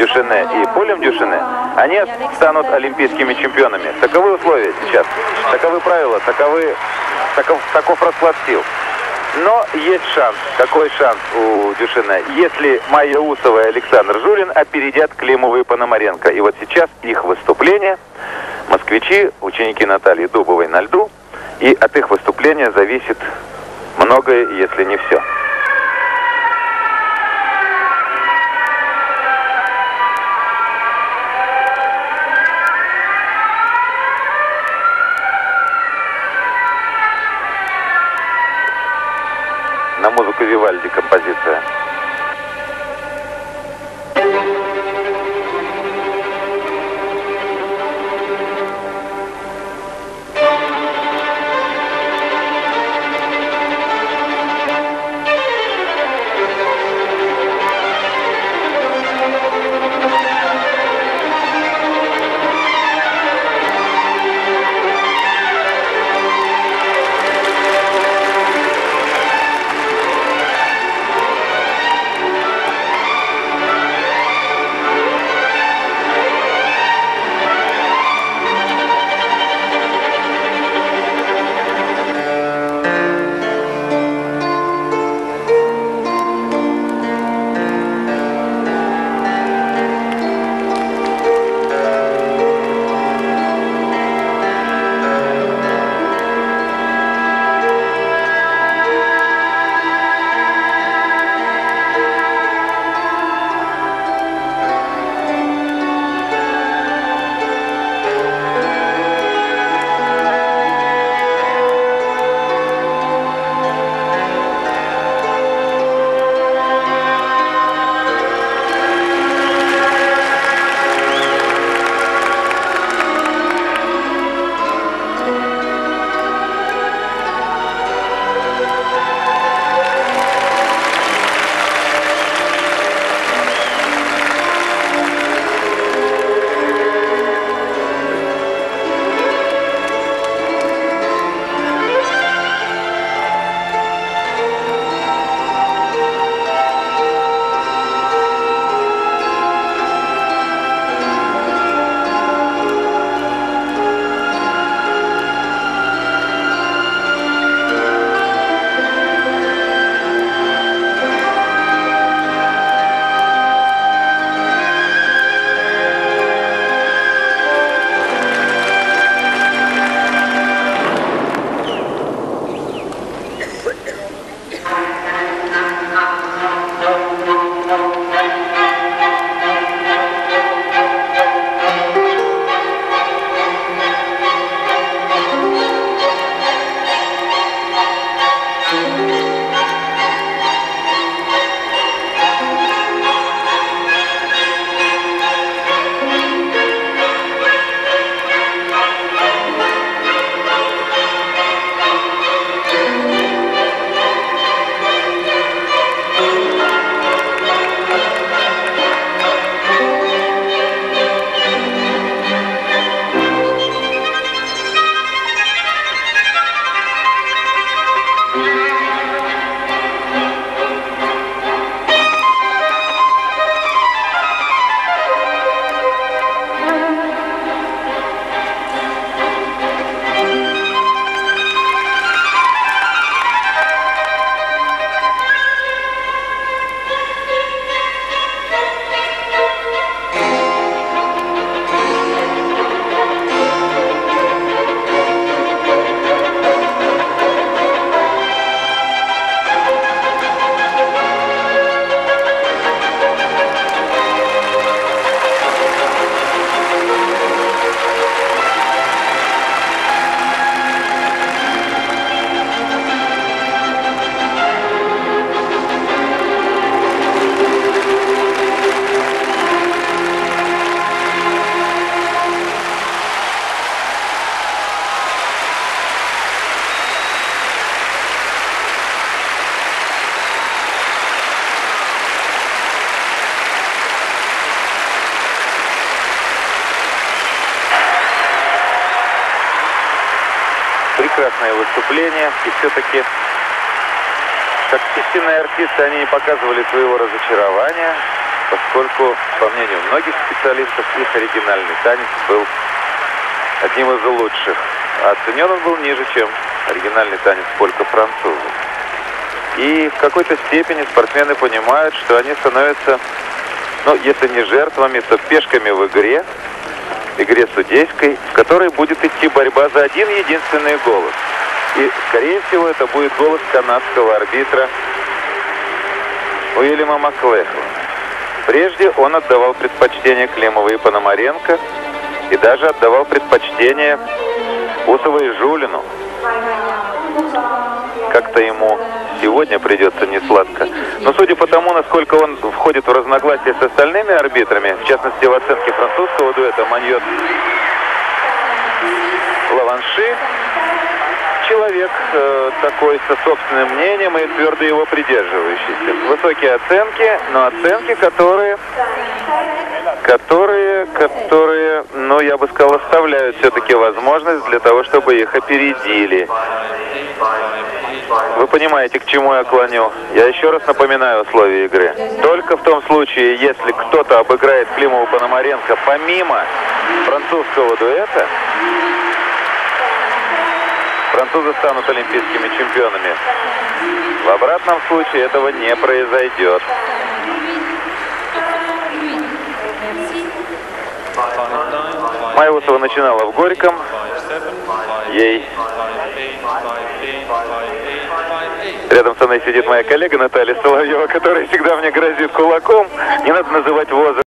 Дюшене и Полем Дюшене, они станут олимпийскими чемпионами. Таковы условия сейчас, таковы правила, таковы, таков, таков расклад сил. Но есть шанс. Какой шанс у Дюшина? Если Майя Усова и Александр Журин опередят Климова и Пономаренко. И вот сейчас их выступление. Москвичи, ученики Натальи Дубовой на льду. И от их выступления зависит многое, если не все. На музыку Вивальди композиция. Прекрасное выступление. И все-таки, как истинные артисты, они не показывали своего разочарования. поскольку, по мнению многих специалистов, их оригинальный танец был одним из лучших. А оценен он был ниже, чем оригинальный танец полька французов. И в какой-то степени спортсмены понимают, что они становятся, ну, если не жертвами, то пешками в игре, игре судейской, в которой будет идти борьба за один единственный голос. И, скорее всего, это будет голос канадского арбитра Уильяма Маклехова. Прежде он отдавал предпочтение Климовой и Пономаренко, и даже отдавал предпочтение Усовой и Жулину. Как-то ему сегодня придется не сладко. Но судя по тому, насколько он входит в разногласия с остальными арбитрами, в частности в оценке французского дуэта Маньот Лаванши, человек э, такой со собственным мнением и твердо его придерживающийся. Высокие оценки, но оценки, которые, которые, которые, ну, я бы сказал, оставляют все-таки возможность для того, чтобы их опередили. Вы понимаете, к чему я клоню. Я еще раз напоминаю условия игры. Только в том случае, если кто-то обыграет Климову Пономаренко помимо французского дуэта, французы станут олимпийскими чемпионами. В обратном случае этого не произойдет. Майвусова начинала в Горьком. Ей Рядом со мной сидит моя коллега Наталья Соловьева, которая всегда мне грозит кулаком. Не надо называть возраст.